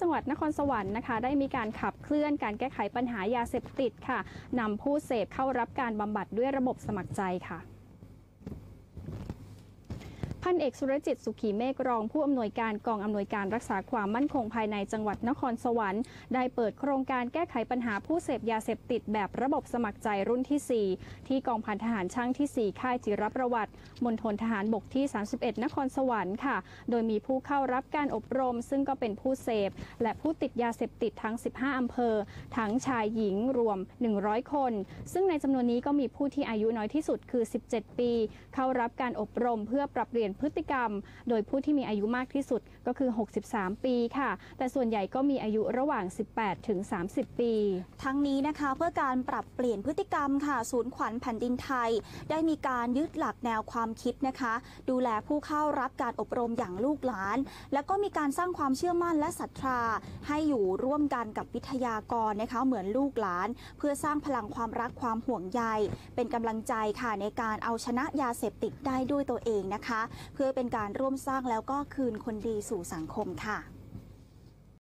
จังหวัดนครสวรรค์นะคะได้มีการขับเคลื่อนการแก้ไขปัญหายาเสพติดค่ะนำผู้เสพเข้ารับการบำบัดด้วยระบบสมัครใจค่ะ พันเอกสุรจิตสุขีเมฆรองผู้อำนวยการกองอำนวยการรักษาความมั่นคงภายในจังหวัดนครสวรรค์ได้เปิดโครงการแก้ไขปัญหาผู้เสพยาเสพติดแบบระบบสมัครใจรุ่นที่ 4 ที่กองพันทหารช่างที่ 4 ค่ายจิรประวัติมณฑลทหารบกที่ 31 นครสวรรค์ค่ะ โดยมีผู้เข้ารับการอบรม ซึ่งก็เป็นผู้เสพ และผู้ติดยาเสพติดทั้ง 15 อำเภอ ทั้งชายหญิงรวม 100 คน ซึ่งในจำนวนนี้ก็มีผู้ที่อายุน้อยที่สุดคือ 17 ปี เข้ารับการอบรมเพื่อปรับเปลี่ยนพฤติกรรม โดยผู้ที่มีอายุมากที่สุดก็คือ 63 ปีค่ะ แต่ส่วนใหญ่ก็มีอายุระหว่าง 18 ถึง 30 ปี ทั้งนี้นะคะเพื่อการปรับเปลี่ยนพฤติกรรมค่ะ ศูนย์ขวัญแผ่นดินไทย ได้มีการยึดหลักแนวความคิดนะคะ ดูแลผู้เข้ารับการอบรมอย่างลูกหลาน แล้วก็มีการสร้างความเชื่อมั่นและศรัทธาให้อยู่ร่วมกันกับวิทยากรนะคะเหมือนลูกหลาน เพื่อสร้างพลังความรักความห่วงใย เป็นกำลังใจค่ะในการเอาชนะยาเสพติดได้ด้วยตัวเองนะคะเพื่อเป็นการร่วมสร้างแล้วก็คืนคนดีสู่สังคมค่ะ